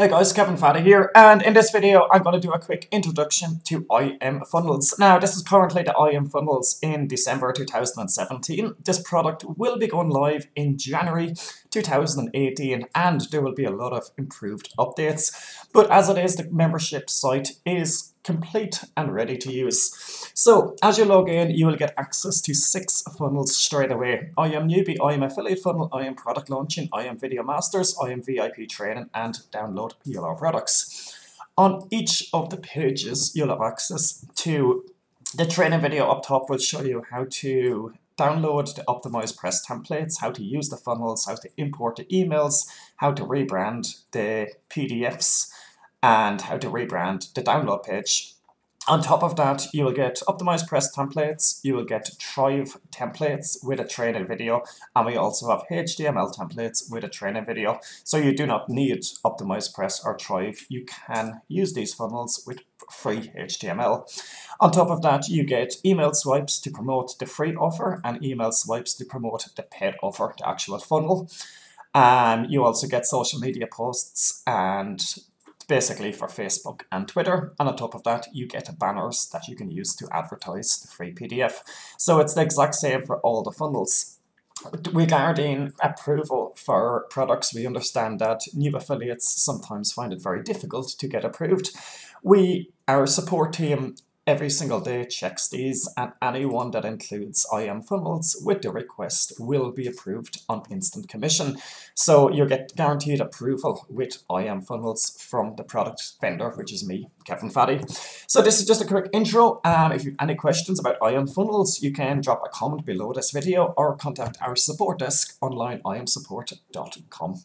Hey guys, Kevin Fahey here, and in this video I'm going to do a quick introduction to IM Funnels. Now, this is currently the IM Funnels in December 2017. This product will be going live in January 2018, and there will be a lot of improved updates. But as it is, the membership site is complete and ready to use. So as you log in, you will get access to six funnels straight away. I am newbie, I am affiliate funnel, I am product launching, I am video masters, I am VIP training and download PLR products. On each of the pages, you'll have access to the training video up top will show you how to download the OptimizePress templates, how to use the funnels, how to import the emails, how to rebrand the PDFs, and how to rebrand the download page. On top of that, you will get OptimizePress templates, you will get Thrive templates with a training video, and we also have HTML templates with a training video. So you do not need OptimizePress or Thrive. You can use these funnels with free HTML. On top of that, you get email swipes to promote the free offer and email swipes to promote the paid offer, the actual funnel. And you also get social media posts and basically for Facebook and Twitter. And on top of that, you get banners that you can use to advertise the free PDF. So it's the exact same for all the funnels. Regarding approval for products, we understand that new affiliates sometimes find it very difficult to get approved. We, our support team, every single day checks these and anyone that includes IM funnels with the request will be approved on instant commission. So you get guaranteed approval with IM funnels from the product vendor, which is me, Kevin Fahey. So this is just a quick intro. If you have any questions about IM funnels, you can drop a comment below this video or contact our support desk online imsupport.com.